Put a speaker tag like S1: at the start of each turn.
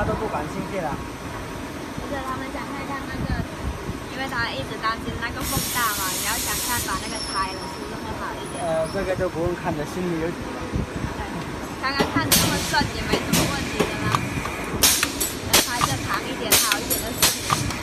S1: 他都不感兴趣了。
S2: 不是他们想看看那个因为他一直担心那个风大嘛然后想看把那个拆了是不是会好一点。
S1: 呃这个就不用看的心里有底了
S2: 刚刚看这么顺也没什么问题的啦。拍个长一点好一点的视